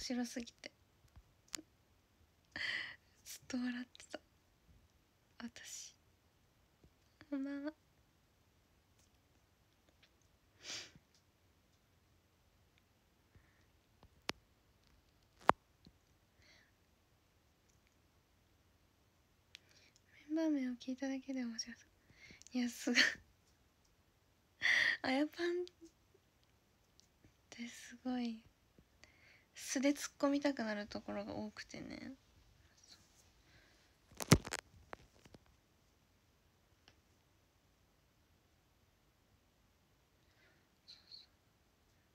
白すぎて。ずっと笑ってた。私。こんばんは。メンバー名を聞いただけで面白そう。いやすごい。あやパンってすごい。素で突っ込みたくなるところが多くてね。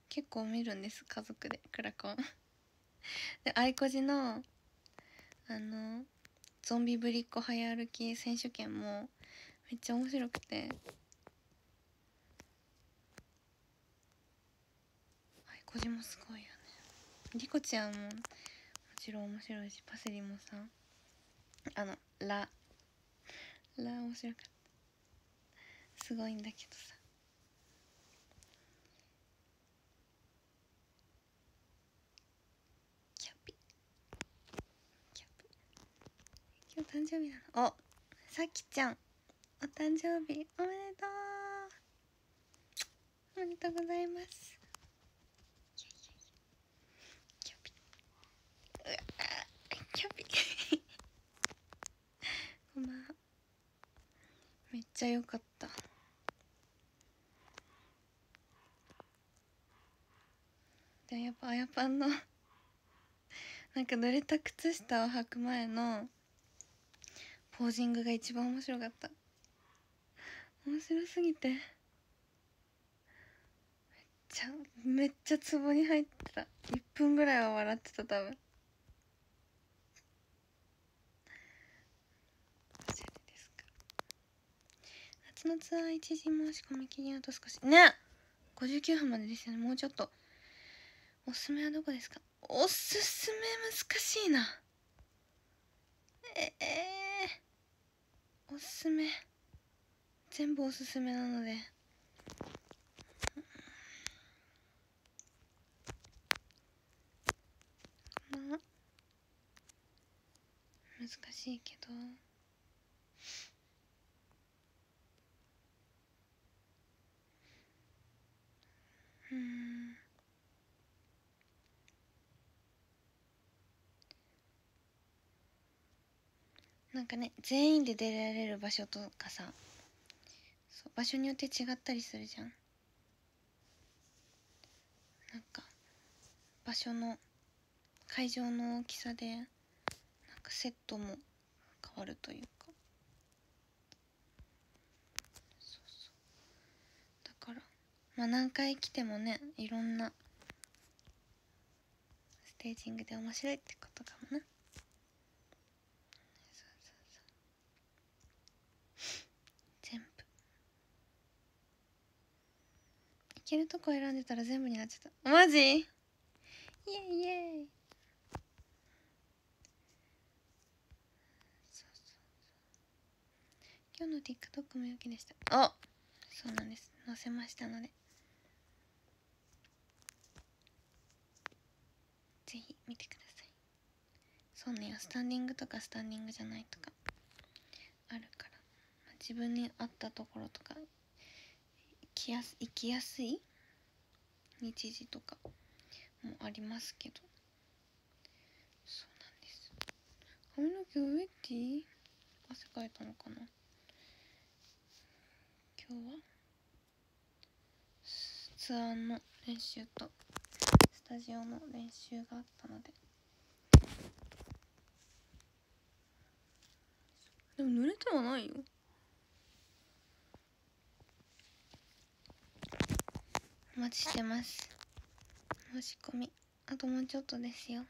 結構見るんです家族でクラコン。で愛子寺のあのゾンビぶりっ子早歩き選手権もめっちゃ面白くて。愛子寺もすごいよ。リコちゃんももちろん面白いしパセリもさあのララ面白かった。すごいんだけどさ。キャピ。キャピ。今日誕生日なの。おさきちゃん。お誕生日。おめでとう。おめでとうございますキャピうわキャピこんばん。めっちゃ良かった。でもやっぱあやぱんのなんか濡れた靴下を履く前のポージングが一番面白かった。面白すぎてめっちゃめっちゃツボに入ってた。1分ぐらいは笑ってた多分おしゃれですか夏のツアー一時申し込み期限あと少し。ね。59分までですよね。もうちょっと。おすすめはどこですか？おすすめ難しいな。ええー、おすすめ。全部おすすめなので。まあ。難しいけど。うん。なんかね全員で出られる場所とかさそう場所によって違ったりするじゃん。なんか場所の会場の大きさでなんかセットも変わるというかそうそうだからまあ何回来てもねいろんなステージングで面白いってことかもな全部。いけるとこ選んでたら全部になっちゃった。マジ？イエイイエイ。そうそうそう。今日の TikTok も良きでした。あそうなんです。載せましたので。ぜひ見てください。そうねスタンディングとかスタンディングじゃないとかあるから、まあ自分に合ったところとか行きやす行きやすい日時とかもありますけど。そうなんです。髪の毛ウェッティ汗かいたのかな？今日は？ツアーの練習とタジオの練習があったので。でも濡れてはないよ。お待ちしてます。申し込み。あともうちょっとですよ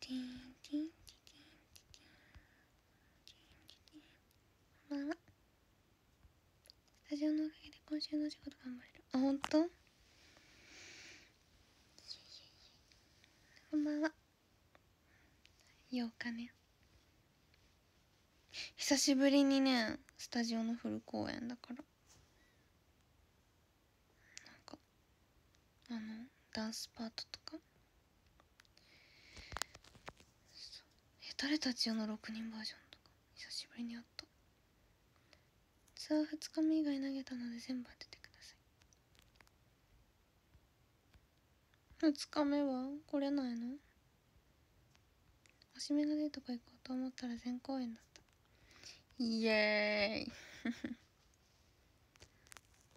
ティーンティーンティーンティーンティーンこんばんはスタジオのおかげで今週の仕事頑張れる。あ本当？こんばんは。8日ね久しぶりにねスタジオのフル公演だから。なんかあのダンスパートとか。え誰たちよの？6人バージョンとか。久しぶりにやった。ツアー2日目以外投げたので全部当ててください。2日目は来れないの？おしめのデートか行こうと思ったら全公演だった。イエーイ。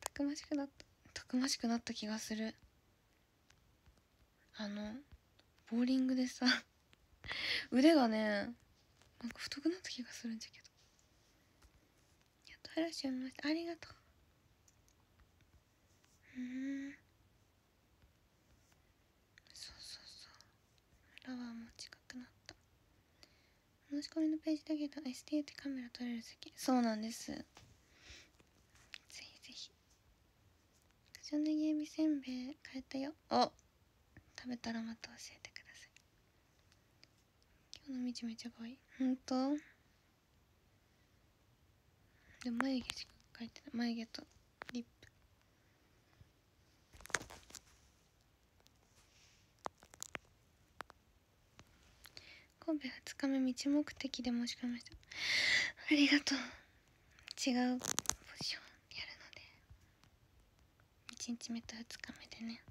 たくましくなったたくましくなった気がする。あのボーリングでさ 腕がねなんか太くなった気がするんじゃけど。やっと話読みましたありがとう。うん。そうそうそう。ラワーも近くなった。申し込みのページだけど ST ってカメラ撮れる席。そうなんです。ぜひぜひ。九条ネギエビせんべい買えたよ。お。食べたらまた教えてください。今日の道めちゃ可愛いほんとで眉毛しか描いてない。眉毛とリップ。神戸2日目道目的で申し込みました。ありがとう。違うポジションやるので。1日目と2日目でね。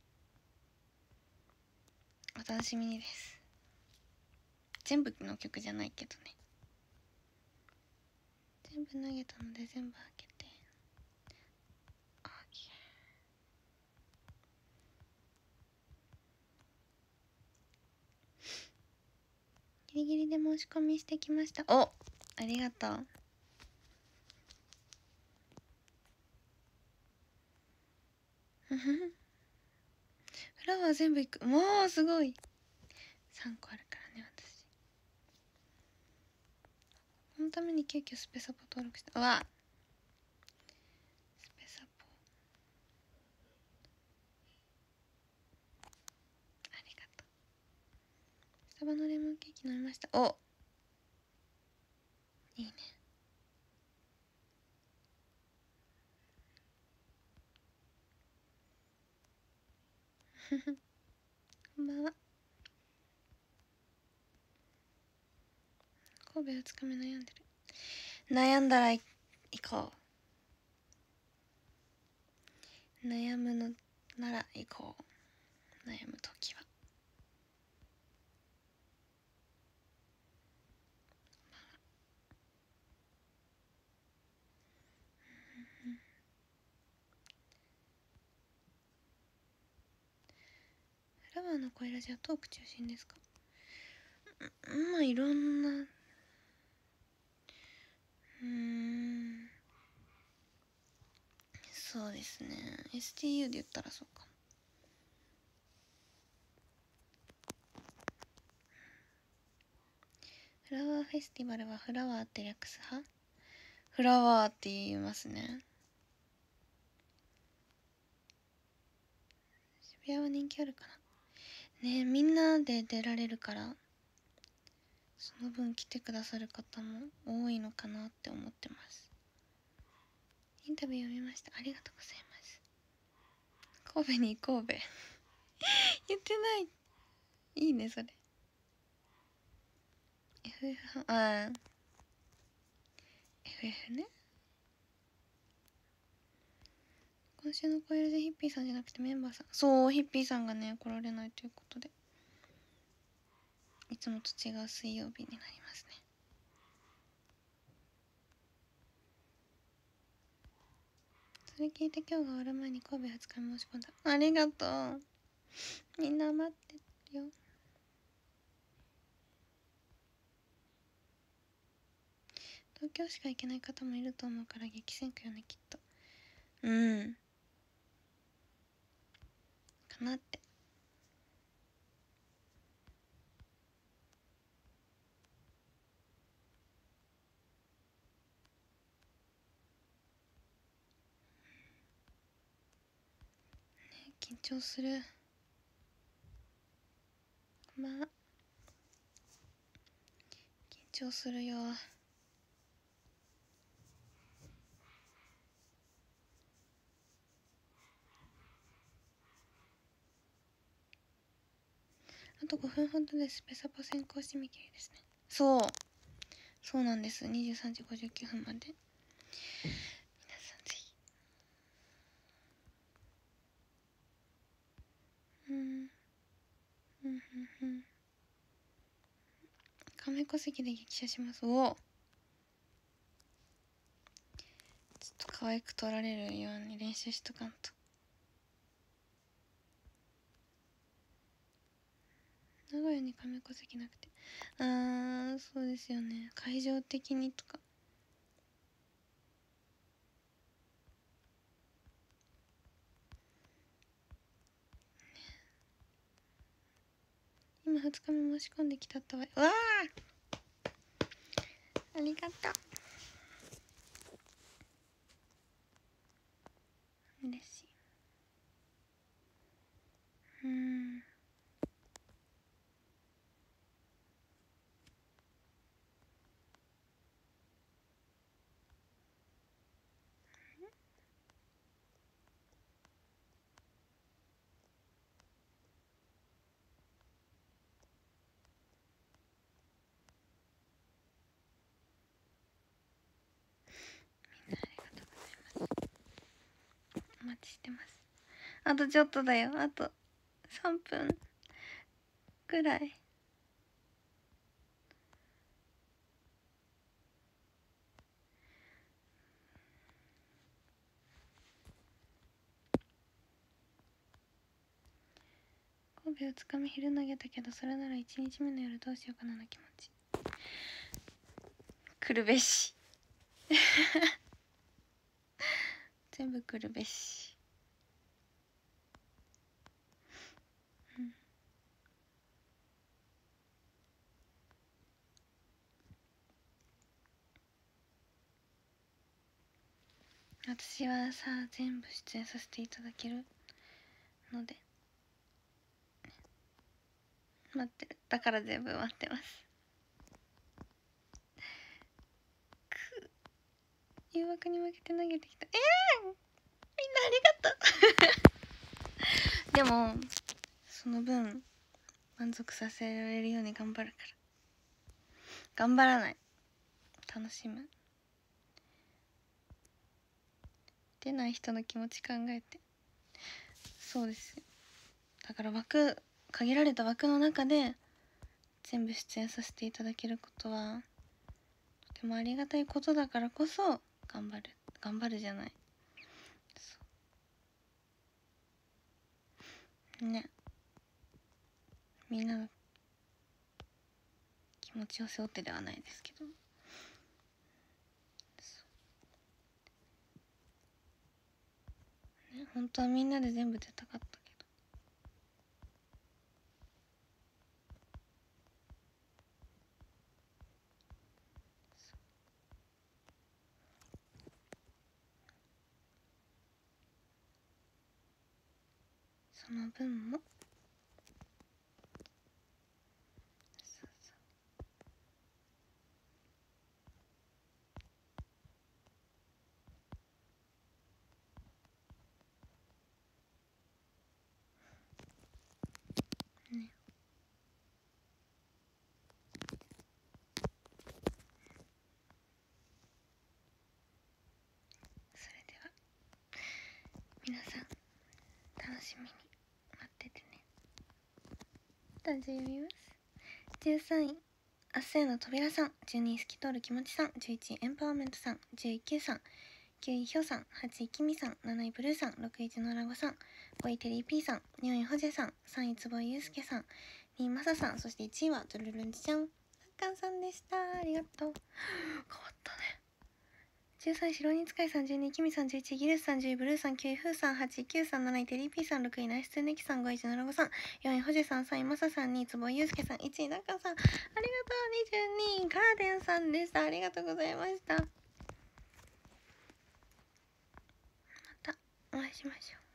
お楽しみにです。全部の曲じゃないけどね。全部投げたので全部開けて。オッケー。ギリギリで申し込みしてきました。おありがとう。フラワー全部いく。もうすごい。3個あるからね私このために急遽スペサポ登録した。わスペサポ。ありがとう。スタバのレモンケーキ飲みました。お。いいね。こんばんは。神戸2日目悩んでる。悩んだら行こう。悩むのなら行こう。悩む時は。ラワーの声ラジはトーク中心ですか？まあいろんなうん。そうですね。STU で言ったらそうか。フラワーフェスティバルはフラワーって略す派？フラワーって言いますね。渋谷は人気あるかな。ねえみんなで出られるから。その分来てくださる方も多いのかなって思ってます。インタビュー読みました。ありがとうございます。神戸に行こうべ。言ってない。いいねそれ。FF ああ FF ね。今週のコイルでヒッピーさんじゃなくてメンバーさん。そうヒッピーさんがね来られないということで。いつもと違う水曜日になりますね。それ聞いて今日が終わる前に神戸2日目申し込んだ。ありがとう。みんな待ってるよ。東京しか行けない方もいると思うから激戦区よねきっと。うん。かなって。緊張する。こんばんは緊張するよ。あと5分ほどでスペサポ先行締め切りですね。そう。そうなんです。23時59分まで皆さんぜひうんうんうんうん亀戸籍で激写しますおちょっと可愛く撮られるように練習しとかん。と名古屋に亀戸籍なくてあーそうですよね会場的にとかも2日目申し込んできたとはわわあ。ありがとう。嬉しい。うん。お待ちしてます。あとちょっとだよ。あと3分ぐらい。神戸2日目昼投げたけどそれなら1日目の夜どうしようかなの気持ち。来るべし。全部来るべし。私はさ全部出演させていただけるので。待ってる。だから全部待ってます。く誘惑に負けて投げてきた。ええー、みんなありがとう。でもその分満足させられるように頑張るから。頑張らない。楽しむ。出ない人の気持ち考えて。そうですだから枠限られた枠の中で全部出演させていただけることはとてもありがたいことだからこそ頑張る頑張るじゃない。ね。みんなの気持ちを背負ってではないですけど。ね本当はみんなで全部出たかったけど。その分もそうそうねそれでは皆さん楽しみに待っててね。誕生読みます。13位明日への扉さん。12位透き通る気持ちさん。11位エンパワーメントさん。10位 Q さん。9位ヒョウさん。8位キミさん。7位ブルーさん。6位ジノラゴさん。5位テリー P さん。4位ホジェさん。3位坪井祐介さん。2位マサさん。そして1位はドルルンジちゃん。たっかんさんでした。ありがとう。変わった13白に使い三十二キミ31ギルス三十ブルーさん9位フーさん8位 Q さん7位テリー P さん6位ナイスツーネキさん5位ジノラゴさん4位ホジェさん3位マサさん2位坪井祐介さん1位ダカさんありがとう22位カーデンさんでした。ありがとうございました。またお会いしましょう。